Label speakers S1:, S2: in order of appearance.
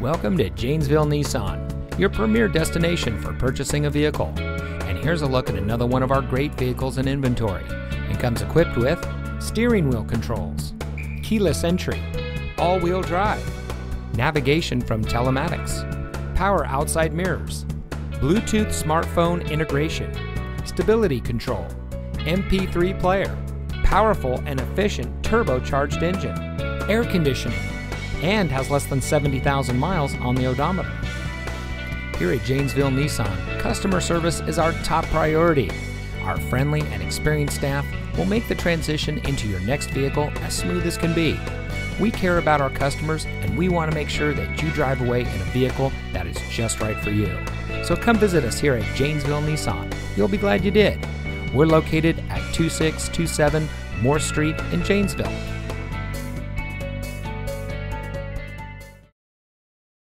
S1: Welcome to Janesville Nissan, your premier destination for purchasing a vehicle. And here's a look at another one of our great vehicles in inventory. It comes equipped with steering wheel controls, keyless entry, all-wheel drive, navigation from telematics, power outside mirrors, Bluetooth smartphone integration, stability control, MP3 player, powerful and efficient turbocharged engine, air conditioning, and has less than 70,000 miles on the odometer. Here at Janesville Nissan, customer service is our top priority. Our friendly and experienced staff will make the transition into your next vehicle as smooth as can be. We care about our customers and we want to make sure that you drive away in a vehicle that is just right for you. So come visit us here at Janesville Nissan. You'll be glad you did. We're located at 2627 Morse Street in Janesville.